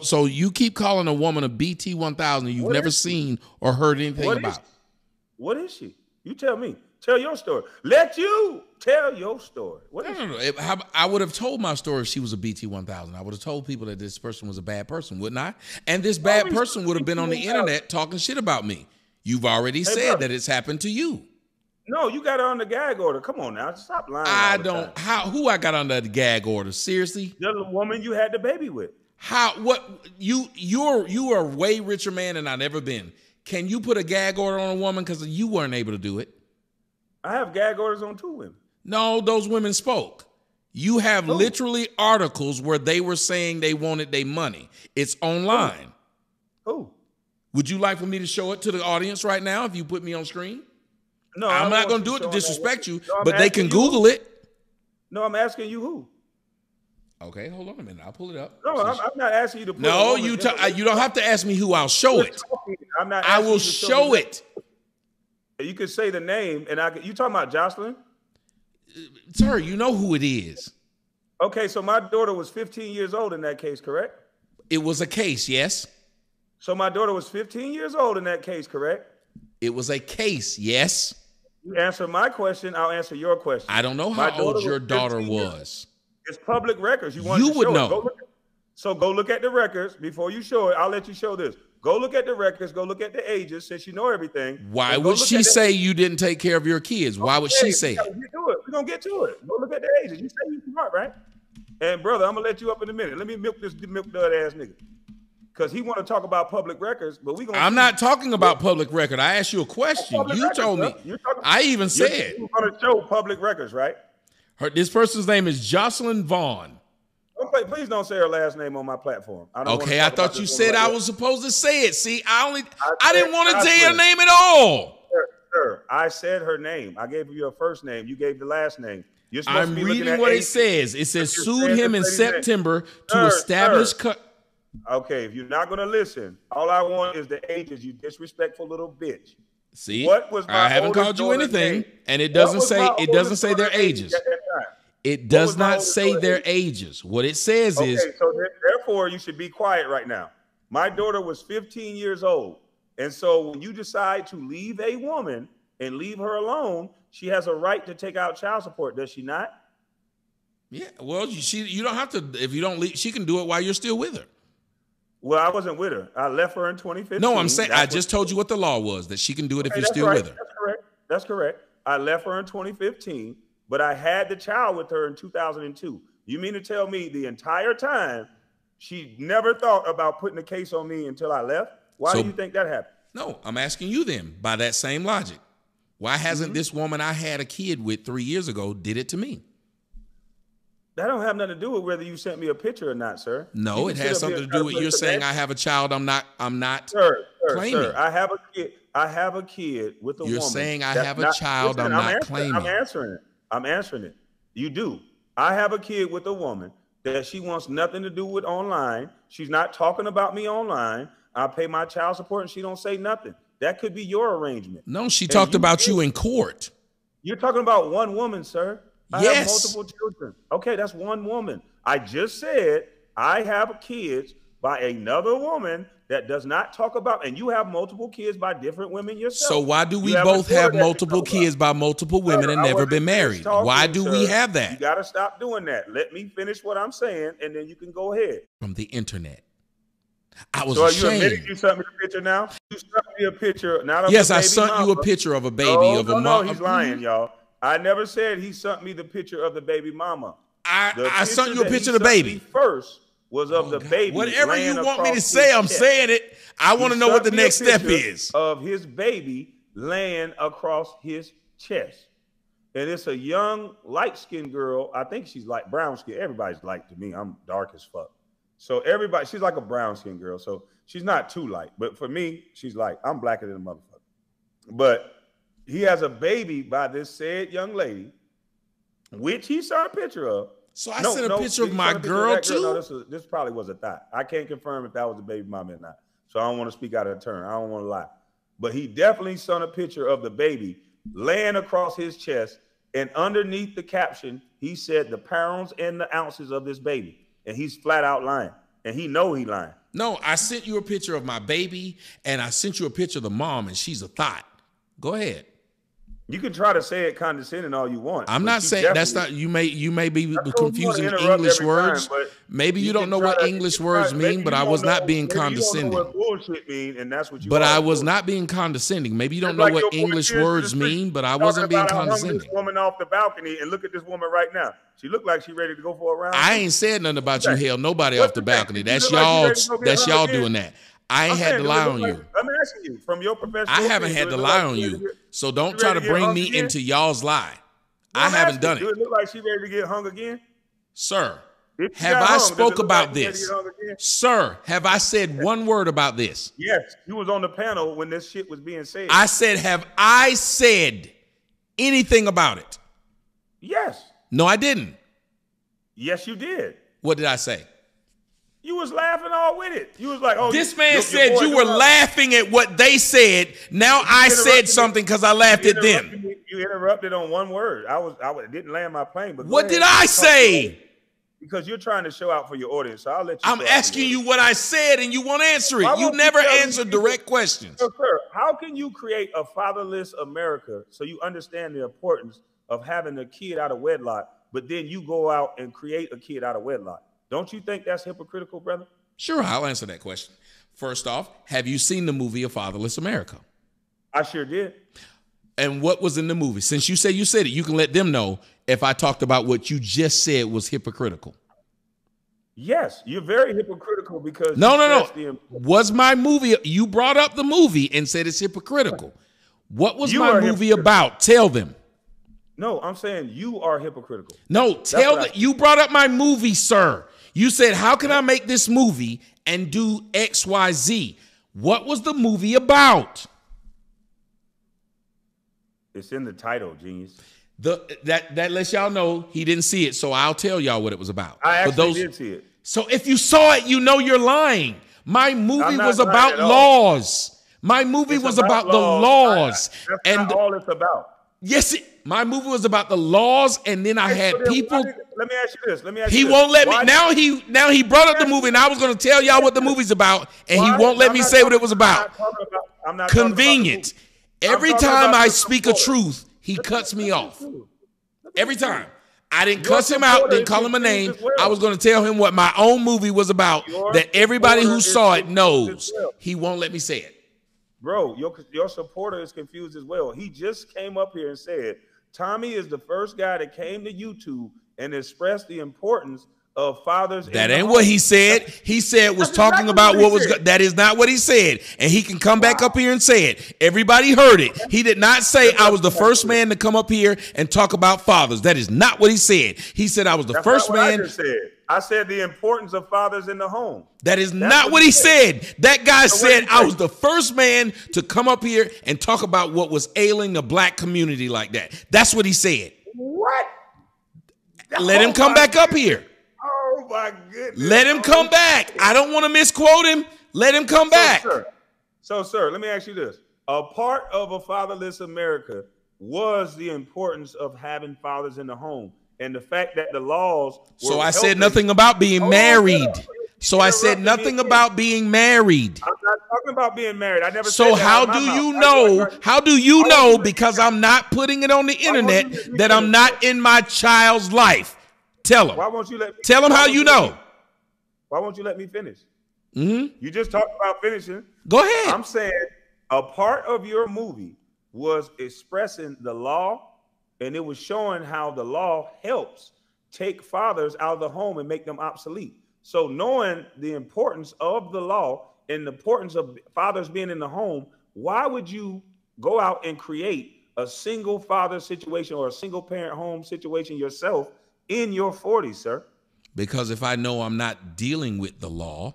So you keep calling a woman a BT one thousand you've What never seen or heard anything What is about. she? What is she? You tell me. Tell your story. Let you tell your story. What No, no, no. If- how- I would have told my story if she was a BT one thousand. I would have told people that this person was a bad person, wouldn't I? And this bad person would have been on the internet talking shit about me. You've already said brother. that it's happened to you. No, you got on the gag order. Come on now. Stop lying. I don't. time. How? Who I got under the gag order? Seriously? The woman you had the baby with. How? What? You? You're you are a way richer man than I've ever been. Can you put a gag order on a woman because you weren't able to do it? I have gag orders on two women. No, those women spoke. You have literally articles where they were saying they wanted their money. It's online. Who? Would you like for me to show it to the audience right now if you put me on screen? No, I'm don't going to do it to disrespect you, No, but they can you Google it. No, I'm asking you who. Okay, hold on a minute. I'll pull it up. No, I'm, I'm not asking you to. No, you the- you don't have to ask me who I'll show it. talking. I'm not. I will show it. You can say the name, and I. You talking about Jocelyn? Sir, you know who it is. Okay, so my daughter was 15 years old in that case, correct? It was a case, yes. So my daughter was 15 years old in that case, correct? It was a case, yes. You answer my question, I'll answer your question. I don't know how old your daughter 15 years- was. It's public records. You want You to would show know. It. Go at- so go look at the records before you show it. I'll let you show this. Go look at the records. Go look at the ages since you know everything. Why would she say you didn't take care of your kids? Why would Okay, she say it? gotta get to it. We're gonna get to it. Go look at the ages. You say you smart, right? And brother, I'm gonna let you up in a minute. Let me milk this milk dud ass nigga. Cause he want to talk about public records, but we gonna I'm not talking about public record. I asked you a question. You records, told me. I even You're- said you're gonna show public records, right? Her, this person's name is Jocelyn Vaughn. Oh, don't Please don't say her last name on my platform. I Okay, I thought you said I was supposed to say it. See, I only I I, didn't want to tell her name at all. Sir, sir, I said her name. I gave you her first name. You gave the last name. You're supposed I'm to be reading what it says. It says sued him in. September to establish. sir. Co- Okay, if you're not gonna listen, all I want is the ages. You disrespectful little bitch. See, What was I haven't called you anything, name? and it doesn't say it doesn't say their ages. At that time? It does not say their age? ages. What it says Okay, is so therefore you should be quiet right now. My daughter was 15 years old, and so when you decide to leave a woman and leave her alone, she has a right to take out child support, does she not? yeah. Well, you, she you don't have to if you don't leave. She can do it while you're still with her. Well, I wasn't with her. I left her in 2015. No, I'm saying That's I just told you what the law was that she can do it if you're still right. with her. That's correct. That's correct. I left her in 2015, but I had the child with her in 2002. You mean to tell me the entire time she never thought about putting a case on me until I left? Why So- do you think that happened? No, I'm asking you then by that same logic. Why hasn't Mm-hmm. this woman I had a kid with three years ago did it to me? That don't have nothing to do with whether you sent me a picture or not, sir. No, it has sit up here something to do with you're saying I have a child. I'm not. I'm not. Sir, sir, claiming. sir, I have a kid. I have a kid with a You're woman. saying I have a child, I'm not answering, claiming. I'm answering it. I'm answering it. You do. I have a kid with a woman that she wants nothing to do with online. She's not talking about me online. I pay my child support and she don't say nothing. That could be your arrangement. No, she And talked you about did- you in court. You're talking about one woman, sir. I Yes. have multiple children. Okay, that's one woman. I just said I have kids by another woman that does not talk about, and you have multiple kids by different women yourself. So why do we a both have multiple kids by multiple women and never been married? Why do we have that? You got to stop doing that. Let me finish what I'm saying, and then you can go ahead. from the internet? I was So are you admitting you sent me a picture now? You sent me a picture, not of Yes, a I sent you a picture of a baby no, of a no, mom. no, he's lying, y'all. I never said he sent me the picture of the baby mama. I, The I sent you a picture of the baby. First was of oh, the God. baby. Whatever you want me to say, I'm chest. saying it. I want to know what the next step is. Of his baby laying across his chest. And it's a young, light skinned girl. I think she's like brown skin. Everybody's light to me. I'm dark as fuck. So everybody, she's like a brown skinned girl. So she's not too light. But for me, she's light. I'm blacker than a motherfucker. But he has a baby by this said young lady, which he saw a picture of. So I No, sent a no, picture of my a girl too. No, this, was, this probably was a thought. I can't confirm if that was a baby mama or not. So I don't want to speak out of turn. I don't want to lie. But he definitely sent a picture of the baby laying across his chest. And underneath the caption, he said the pounds and the ounces of this baby. And he's flat out lying. And he know he lying. No, I sent you a picture of my baby, and I sent you a picture of the mom, and she's a thought. Go ahead. You can try to say it condescending all you want. I'm not saying that's not you may you may be I told you confusing English words. time, maybe you, you don't know what to- English words mean, but I was not know- being don't know condescending. bullshit mean, and that's what you. But. I was not being condescending. Maybe you don't It's know like what English words mean, but I wasn't being about how hung condescending. This woman off the balcony, and look at this woman right now. She looked like she ready to go for a round. I ain't said nothing about you hell nobody What's off the balcony. That's y'all ready to go get that's y'all doing that. I ain't had to lie on like- you. I'm asking you from your professional. I haven't opinion, had to lie like on you. get- So don't try to bring me again? into y'all's lie. No, I haven't done it. Do it look like she ready to get hung again? Sir, have I hung, spoke about like she ready to this? get hung again? Sir, have I said one word about this? Yes, you was on the panel when this shit was being said. I said, have I said anything about it? yes, No, I didn't. yes, you did. What did I say? You was laughing all with it. You was like, "Oh, This man your- your said boy you were laughing at what they said. Now I said something because I laughed at them. me- You interrupted on one word. I was, I didn't land my plane. But What did I say? Because you're trying to show out for your audience, so I'll let you. I'm show out for asking you what I said and you won't answer it. You you never answer direct questions. So, sir, how can you create a fatherless America so you understand the importance of having a kid out of wedlock, but then you go out and create a kid out of wedlock? Don't you think that's hypocritical, brother? Sure, I'll answer that question. First off, have you seen the movie A Fatherless America? I sure did. And what was in the movie? Since you say you said it, you can let them know if I talked about what you just said was hypocritical. Yes, you're very hypocritical because No, no, no. Was my movie, you brought up the movie and said it's hypocritical. What was You my movie about? Tell them. No, I'm saying you are hypocritical. No, tell what the, I- you brought up my movie, sir. You said, How can I make this movie and do XYZ? What was the movie about? It's in the title, genius. The that that lets y'all know he didn't see it, so I'll tell y'all what it was about. I actually those- did see it. So if you saw it, you know you're lying. My movie was about laws. My movie It's was about, the laws. laws. I- that's and not all it's about. Yes, it, my movie was about the laws, and then I had people. did- let me ask you this. Let me ask He won't let me. Why- Now he now he brought up the movie, and I was going to tell y'all what the movie's about, and he won't let I'm me say what it was about. about- I'm not talking about the Convenient. Every time I speak a truth, he cuts me off. Every time. I didn't cuss him out, didn't call him a name. I was going to tell him what my own movie was about that everybody who saw it knows. He won't let me say it. Bro, your your supporter is confused as well. He just came up here and said Tommy is the first guy that came to YouTube and expressed the importance of fathers. That ain't what he said. He said was That's talking exactly about what what was. Go- that is not what he said, and he can come back up here and say it. Everybody heard it. He did not say I was the first man to come up here and talk about fathers. That is not what he said. He said I was the That's first man. I said. I said the importance of fathers in the home. That is not what what he he said. That guy So said I was the first man to come up here and talk about what was ailing the black community like that. That's what he said. What? Let him Oh come back up here. Oh my goodness. Let him come back. I don't want to misquote him. Let him come back. So, sir, so, sir, let me ask you this. A part of a fatherless America was the importance of having fathers in the home and the fact that the laws. So I said nothing about being oh, Hold married. So I said nothing about being married. I'm not talking about being married. I never said So how do you know? How do you know you let me because I'm not putting it on the internet that I'm not in my child's life? Tell Why him. won't you let me Tell why how you know. me- why won't you let me finish? hmm You just talked about finishing. Go ahead. I'm saying a part of your movie was expressing the law, and it was showing how the law helps take fathers out of the home and make them obsolete. So, knowing the importance of the law and the importance of fathers being in the home, why would you go out and create a single father situation or a single parent home situation yourself in your 40s, sir? Because if I know I'm not dealing with the law,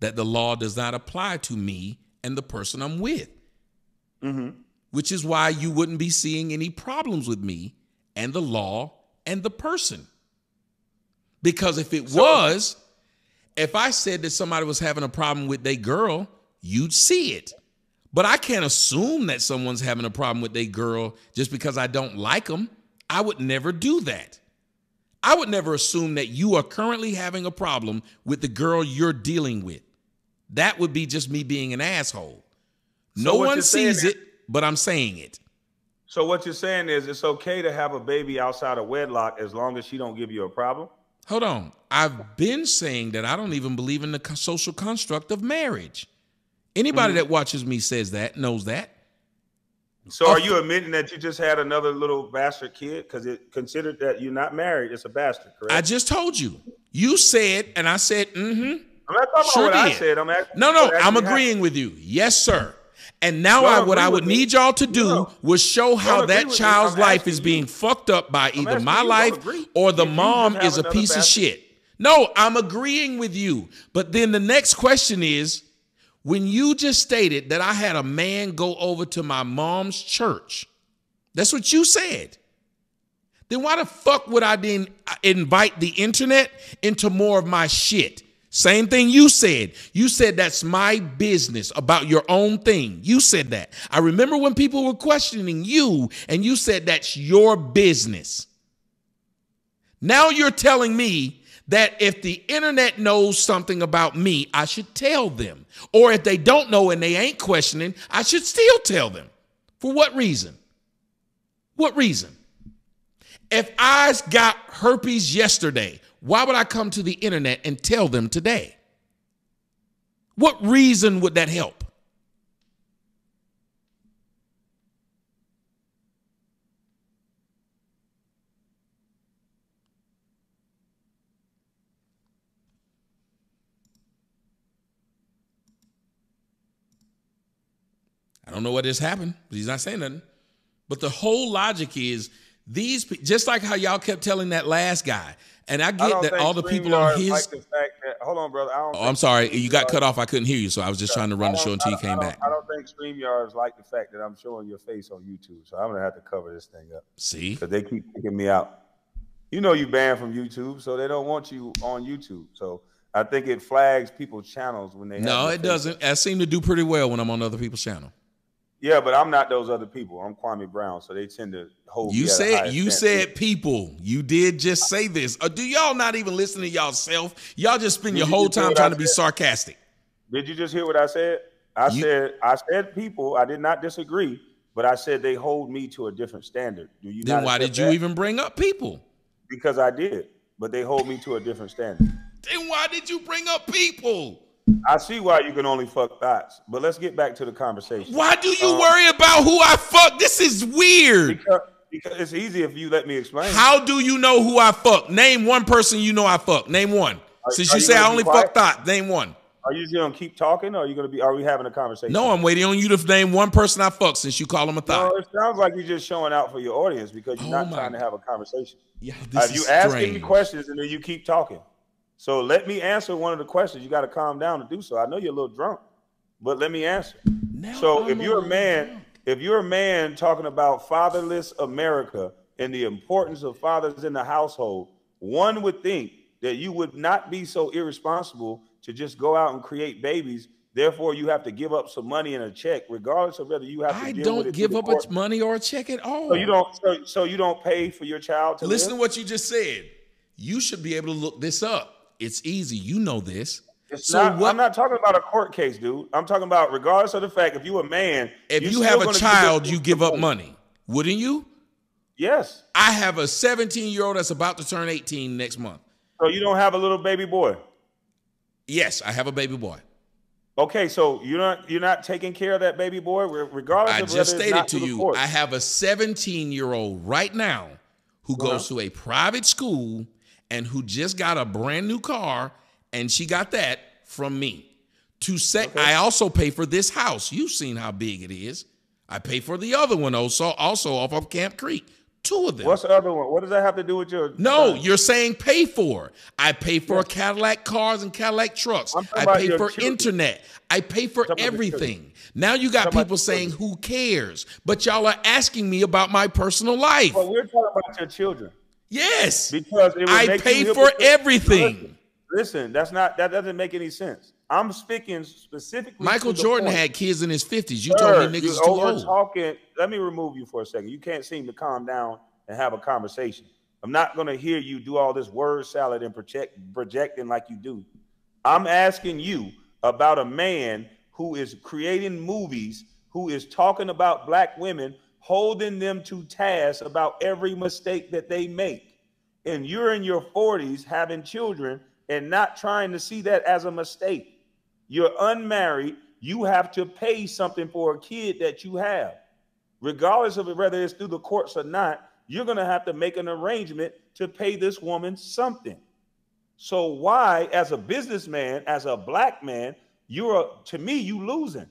that the law does not apply to me and the person I'm with. Mm-hmm. Which is why you wouldn't be seeing any problems with me and the law and the person. Because if it was, if I said that somebody was having a problem with their girl, you'd see it. But I can't assume that someone's having a problem with their girl just because I don't like them. I would never do that. I would never assume that you are currently having a problem with the girl you're dealing with. That would be just me being an asshole. So No one sees it, but I'm saying it. So what you're saying is it's okay to have a baby outside of wedlock as long as she don't give you a problem? Hold on. I've been saying that I don't even believe in the social construct of marriage. Anybody Mm-hmm. that watches me says that, knows that. So Oh. are you admitting that you just had another little bastard kid? Because it considered that you're not married, it's a bastard, correct? I just told you. You said, and I said, mm-hmm. I'm not talking Sure about what I did. said. I'm asking No, no, I'm agreeing with you. Yes, sir. And now I, what I would me. need y'all to do No. was show how that child's life is you. being fucked up by either my life or the If mom is a piece of shit. No, I'm agreeing with you. But then the next question is when you just stated that I had a man go over to my mom's church, that's what you said. Then why the fuck would I then invite the internet into more of my shit? Same thing you said. You said that's my business about your own thing. You said that. I remember when people were questioning you and you said that's your business. Now you're telling me that if the internet knows something about me, I should tell them. Or if they don't know and they ain't questioning, I should still tell them. For what reason? What reason? If I got herpes yesterday, why would I come to the internet and tell them today? What reason would that help? I don't know what has happened, but he's not saying nothing. But the whole logic is these, just like how y'all kept telling that last guy, and I I get don't that all the people on his. like the fact that, hold on, brother. I don't oh, I'm sorry, you got cut off. I couldn't hear you, so I was just trying to run the show until you came back. I don't think StreamYards like the fact that I'm showing your face on YouTube, so I'm gonna have to cover this thing up See, because they keep kicking me out. You know you banned from YouTube, so they don't want you on YouTube. So I think it flags people's channels when they. no, it doesn't. I seem to do pretty well when I'm on other people's channel. Yeah, but I'm not those other people. I'm Kwame Brown, so they tend to hold. You me at a said you said people. You did just say this. Or do y'all not even listen to y'all self? Y'all just spend Did your you whole time trying I to be said? sarcastic. Did you just hear what I said? I You- said I said people. I did not disagree, but I said they hold me to a different standard. Do you? Then why did you that? even bring up people? Because I did, but they hold me to a different standard. Then why did you bring up people? I see why you can only fuck thoughts, but let's get back to the conversation. Why do you Um, worry about who I fuck? This is weird. Because, because it's easy if you let me explain. How do you know who I fuck? Name one person you know I fuck. Name one. Are- Since are you you say I only fuck thought, name one. Are you just gonna keep talking, or are you gonna be? Are we having a conversation? No, I'm waiting on you to name one person I fuck since you call him a thought. No, it sounds like you're just showing out for your audience because you're Oh not trying to have a conversation. Yeah, this Uh, this you is asking me questions and then you keep talking. So let me answer one of the questions. You got to calm down to do so. I know you're a little drunk, but let me answer. Now So I'm if you're a man, drunk. if you're a man talking about fatherless America and the importance of fathers in the household, one would think that you would not be so irresponsible to just go out and create babies. Therefore, you have to give up some money and a check, regardless of whether you have to. I don't give up a money or a check at all. So you don't. So, so you don't pay for your child to Listen to what you just said. You should be able to look this up. It's easy. You know this. It's So not, what- I'm not talking about a court case, dude. I'm talking about regardless of the fact if you a man, If you have a child, give you give up money. wouldn't you? Yes. I have a 17 year old that's about to turn 18 next month. So you don't have a little baby boy. Yes, I have a baby boy. Okay, so you're not you're not taking care of that baby boy, regardless I of just stated to you, court. I have a 17 year old right now who goes Uh-huh. to a private school and who just got a brand new car, and she got that from me. To say, I also pay for this house. You've seen how big it is. I pay for the other one also, also off of Camp Creek. Two of them. What's the other one? What does that have to do with your? No, you're saying pay for. I pay for Cadillac cars and Cadillac trucks. I pay for children. internet. I pay for everything. Now you got people saying, "Who cares?" But y'all are asking me about my personal life. But we're talking about your children Yes, because I pay for hypocrite- everything. Listen, listen, that's not that doesn't make any sense. I'm speaking specifically. Michael Jordan point. had kids in his fifties. You Sir, told me niggas too old. talking. Let me remove you for a second. You can't seem to calm down and have a conversation. I'm not going to hear you do all this word salad and project projecting like you do. I'm asking you about a man who is creating movies, who is talking about black women, holding them to task about every mistake that they make. And you're in your 40s having children and not trying to see that as a mistake. You're unmarried, you have to pay something for a kid that you have. Regardless of whether it's through the courts or not, you're going to have to make an arrangement to pay this woman something. So why, as a businessman, as a black man, you're to me, you losing.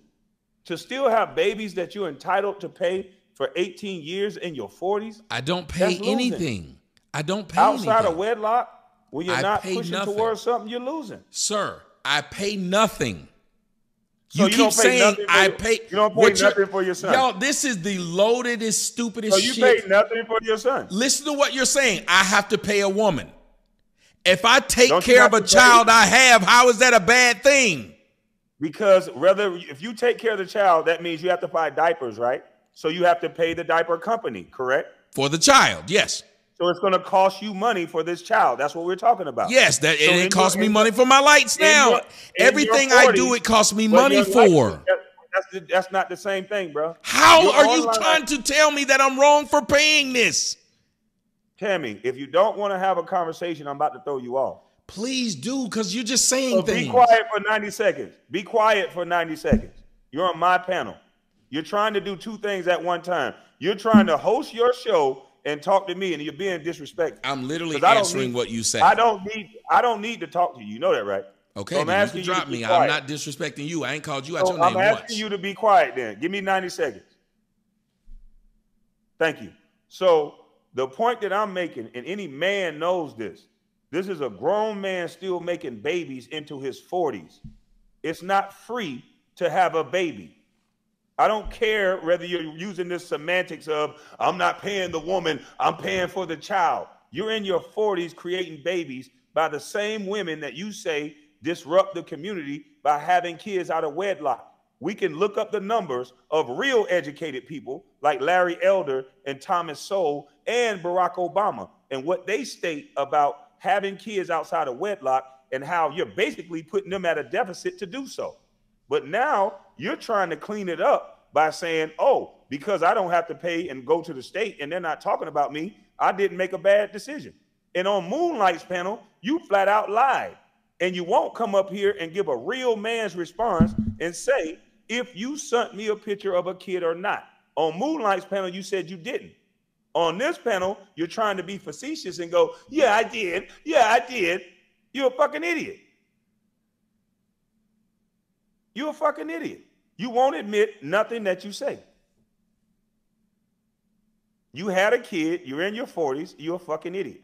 To still have babies that you're entitled to pay for 18 years in your 40s. I don't pay anything. I don't pay outside anything. of wedlock. When you're I not pushing nothing. towards something, you're losing. Sir, I pay nothing. So you you keep don't pay saying I your- pay. you don't pay nothing for your son. Y'all, this is the loadedest, stupidest shit. So you shit. pay nothing for your son. Listen to what you're saying. I have to pay a woman. If I take Don't care of a child I have, how is that a bad thing? Because whether if you take care of the child, that means you have to buy diapers, right? So you have to pay the diaper company, correct? For the child, yes. So it's going to cost you money for this child. That's what we're talking about. Yes, that So and it costs me money for my lights now. your- Everything your I do, it costs me money for. That's, the- that's not the same thing, bro. How are you trying to tell me that I'm wrong for paying this? Tammy, if you don't want to have a conversation, I'm about to throw you off. Please do, because you're just saying So things. be quiet for 90 seconds. Be quiet for 90 seconds. You're on my panel. You're trying to do two things at one time. You're trying to host your show and talk to me, and you're being disrespectful. I'm literally answering need- what you say. I don't need. I don't need to talk to you. You know that, right? Okay, So I'm you asking you to drop me. I'm not disrespecting you. I ain't called you out So your I'm name asking once. you to be quiet. Then give me 90 seconds. Thank you. So the point that I'm making, and any man knows this, this is a grown man still making babies into his 40s. It's not free to have a baby. I don't care whether you're using this semantics of I'm not paying the woman, I'm paying for the child. You're in your 40s creating babies by the same women that you say disrupt the community by having kids out of wedlock. We can look up the numbers of real educated people like Larry Elder and Thomas Sowell and Barack Obama and what they state about having kids outside of wedlock and how you're basically putting them at a deficit to do so. But now you're trying to clean it up by saying, oh, because I don't have to pay and go to the state and they're not talking about me, I didn't make a bad decision. And on Moonlight's panel, you flat out lied. And you won't come up here and give a real man's response and say if you sent me a picture of a kid or not. On Moonlight's panel, you said you didn't. On this panel, you're trying to be facetious and go, yeah, I did. Yeah, I did. You're a fucking idiot. You're a fucking idiot. You won't admit nothing that you say. You had a kid, you're in your 40s, you're a fucking idiot.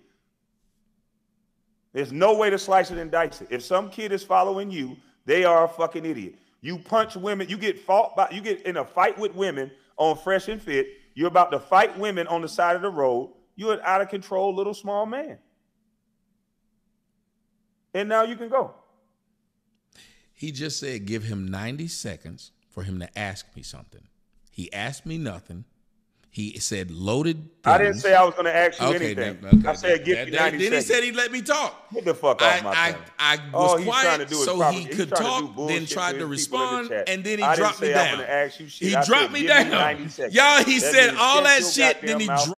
There's no way to slice it and dice it. If some kid is following you, they are a fucking idiot. You punch women, you get fought by, you get in a fight with women on Fresh and Fit. You're about to fight women on the side of the road. You're an out of control little small man. And now you can go. He just said give him 90 seconds for him to ask me something. He asked me nothing. He said loaded. Things. I didn't say I was going to ask you Okay, anything. then, okay, I said give then- you then- 90 Then seconds. he said he'd let me talk. Get the fuck I, off my I. I was quiet trying to do so he could talk, then tried to to his people in the respond, and then he I dropped me down. ask you shit. He I said, dropped me give me down. 90 seconds. Y'all, he said all that shit, then he dropped